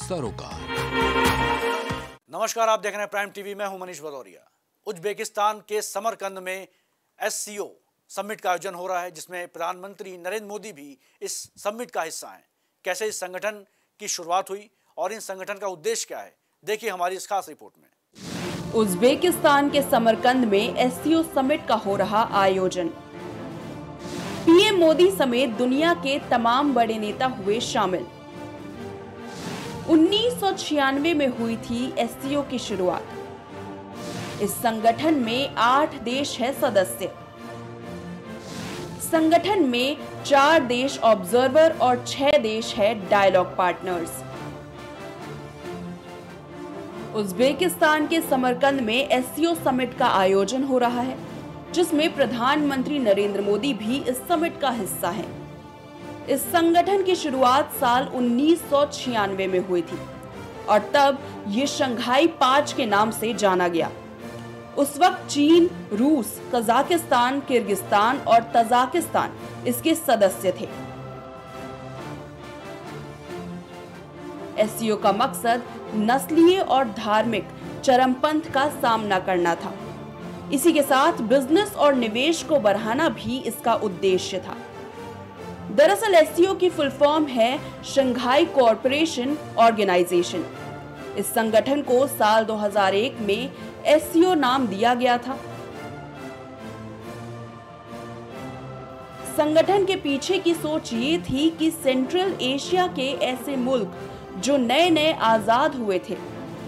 सरोकार। नमस्कार आप देख रहे हैं प्राइम टीवी मैं हूँ मनीष भदौरिया। उज्बेकिस्तान के समरकंद में एससीओ समिट का आयोजन हो रहा है जिसमें प्रधानमंत्री नरेंद्र मोदी भी इस समिट का हिस्सा हैं। कैसे इस संगठन की शुरुआत हुई और इन संगठन का उद्देश्य क्या है देखिए हमारी इस खास रिपोर्ट में। उज्बेकिस्तान के समरकंद में एससीओ समिट का हो रहा आयोजन। पीएम मोदी समेत दुनिया के तमाम बड़े नेता हुए शामिल। उन्नीस सौ छियानवे में हुई थी एससीओ की शुरुआत। इस संगठन में आठ देश है सदस्य। संगठन में चार देश ऑब्जर्वर और छह देश है डायलॉग पार्टनर्स उज्बेकिस्तान के समरकंद में एससीओ समिट का आयोजन हो रहा है, जिसमें प्रधानमंत्री नरेंद्र मोदी भी इस समिट का हिस्सा हैं। इस संगठन की शुरुआत साल उन्नीस सौ छियानवे में हुई थी और तब ये शंघाई पाँच के नाम से जाना गया। उस वक्त चीन, रूस, कजाकिस्तान, किर्गिस्तान और तजाकिस्तान इसके सदस्य थे। एससीओ का मकसद नस्लीय और धार्मिक चरमपंथ का सामना करना था। इसी के साथ बिज़नेस और निवेश को बढ़ाना भी इसका उद्देश्य था। दरअसल एससीओ की फुल फॉर्म है शंघाई कॉरपोरेशन ऑर्गेनाइजेशन। इस संगठन को साल 2001 में एससीओ नाम दिया गया था। संगठन के पीछे की सोच ये थी कि सेंट्रल एशिया के ऐसे मुल्क जो नए नए आज़ाद हुए थे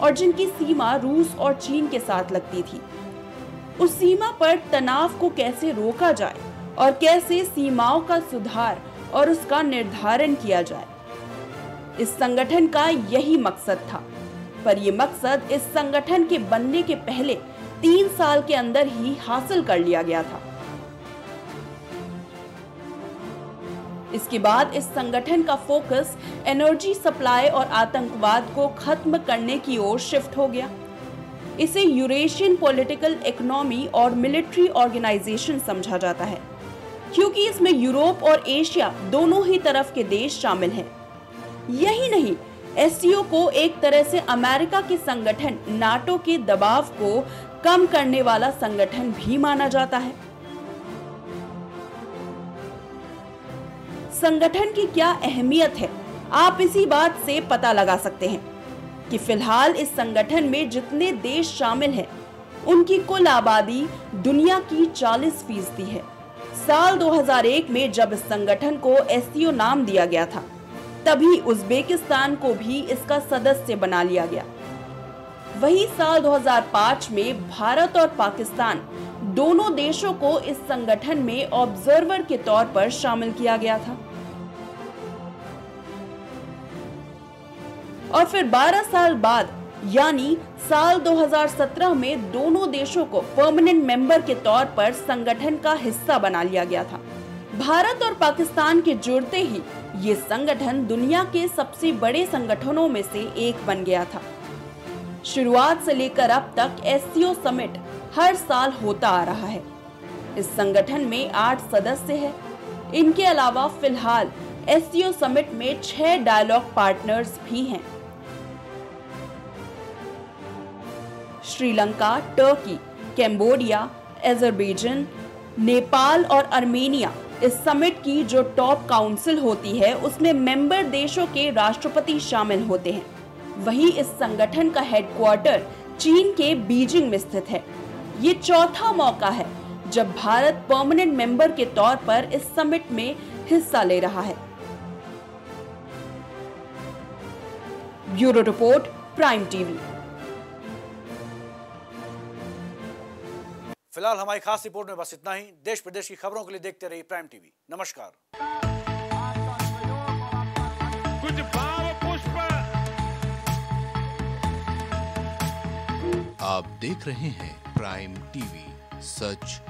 और जिनकी सीमा रूस और चीन के साथ लगती थी, उस सीमा पर तनाव को कैसे रोका जाए और कैसे सीमाओं का सुधार और उसका निर्धारण किया जाए। इस संगठन का यही मकसद था, पर यह मकसद इस संगठन के बनने के पहले तीन साल के अंदर ही हासिल कर लिया गया था। इसके बाद इस संगठन का फोकस एनर्जी सप्लाई और आतंकवाद को खत्म करने की ओर शिफ्ट हो गया। इसे यूरेशियन पॉलिटिकल इकोनॉमी और मिलिट्री ऑर्गेनाइजेशन समझा जाता है। क्योंकि इसमें यूरोप और एशिया दोनों ही तरफ़ के देश शामिल हैं। यही नहीं एससीओ को एक तरह से अमेरिका के संगठन नाटो के दबाव को कम करने वाला संगठन भी माना जाता है। संगठन की क्या अहमियत है, आप इसी बात से पता लगा सकते हैं कि फ़िलहाल इस संगठन में जितने देश शामिल हैं, उनकी कुल आबादी दुनिया की 40 फ़ीसदी है। साल 2001 में जब इस संगठन को एससीओ नाम दिया गया था, तभी उज्बेकिस्तान को भी इसका सदस्य बना लिया गया। वही साल 2005 में भारत और पाकिस्तान दोनों देशों को इस संगठन में ऑब्जर्वर के तौर पर शामिल किया गया था। और फिर 12 साल बाद यानी साल 2017 में दोनों देशों को परमानेंट मेंबर के तौर पर संगठन का हिस्सा बना लिया गया था। भारत और पाकिस्तान के जुड़ते ही ये संगठन दुनिया के सबसे बड़े संगठनों में से एक बन गया था। शुरुआत से लेकर अब तक एससीओ समिट हर साल होता आ रहा है। इस संगठन में आठ सदस्य हैं। इनके अलावा फ़िलहाल एससीओ समिट में छह डायलॉग पार्टनर्स भी हैं। Sri Lanka, Turkey, Cambodia Azerbaijan Nepal और अर्मेनिया इस समिट की जो टॉप काउंसिल होती है, उसमें मेंबर देशों के राष्ट्रपति शामिल होते हैं। वहीं इस संगठन का हेडक्वार्टर चीन के बीजिंग में स्थित है। ये चौथा मौका है, जब भारत परमानेंट मेंबर के तौर पर इस समिट में हिस्सा ले रहा है। Bureau report, Prime TV. फ़िलहाल हमारी खास रिपोर्ट में बस इतना ही। देश प्रदेश की खबरों के लिए देखते रहिए प्राइम टीवी। नमस्कार। कुछ भाव पुष्प। आप देख रहे हैं प्राइम टीवी। सच